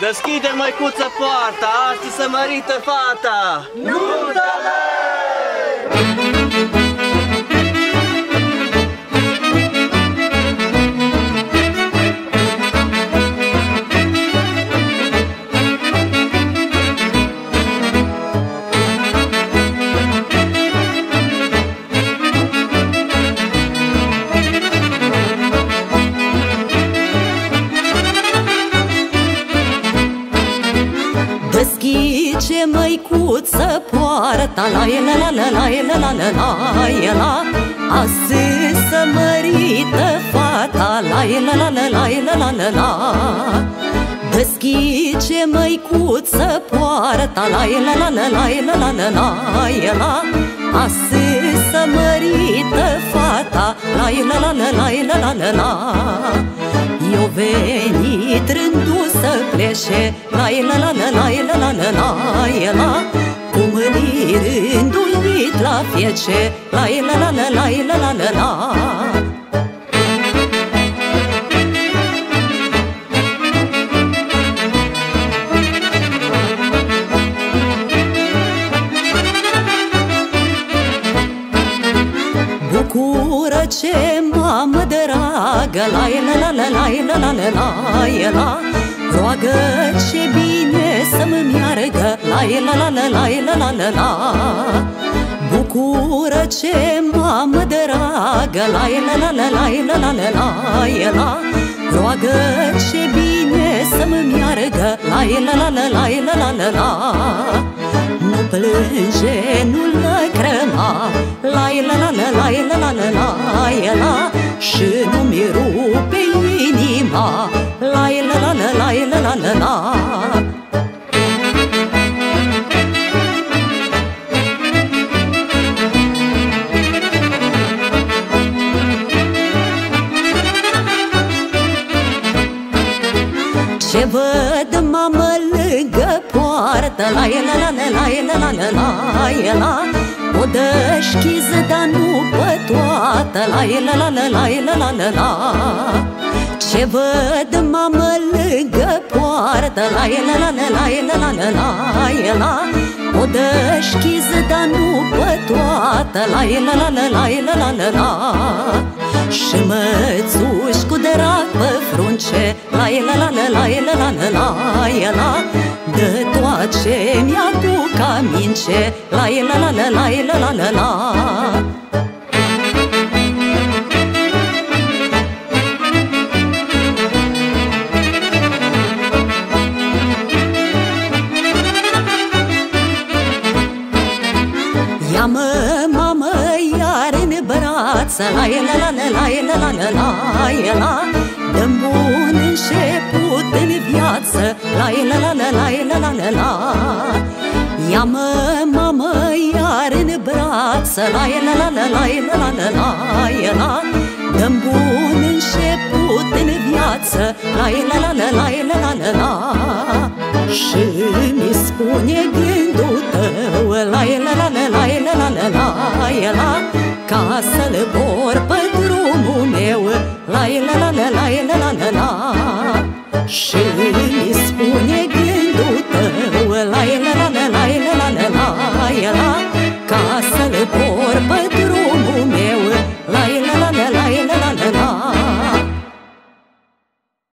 Deschide, măicuță, poarta, astăzi să mărită fata! Nuntă-le! Deschice măicuță poarta La la la la la la la la la la Astăzi să mărită fata La la la la la la la la la Deschice măicuță poarta La la la la la la la la la la Astăzi să mărită fata La la la la la la la la la eu venit rândul să plece La la la la la la la la la la Cum îi rânduit la fiece La la la la la la la la la Bucură ce mamă dragă La la la la la la la la la la Roagă ce bine să-mi meargă La la la la la la la la la Bucură ce mamă dragă La la la la la la la la la la Roagă ce bine să-mi meargă La la la la la la la la la Nu plânge, nu lăcrăma la la Și nu-mi rupe inima La la la la la la la la la Ce văd mamă lângă poartă La la la la la la la la la la O dășchiză, dar nu pe toată La la la la la la la la la Ce văd mamă lângă poartă La la la la la la la la la la O dășchiză, dar nu pe toată La la la la la la la la la și mățuși cu drag pe frunce La la la la la la la la la aminte La la la la la la la la la Ia-mă, mamă, iar în brață La la la la la la la la la la Dăm bun început în viață La la la la la la la la la Ia-mă, mamă, iar în brață La la la la la la la la la la Dăm bun început în viață La la la la la la la la la Și mi spune gândul tău La la la la la la la la la la Ca să-l vor pe să le porba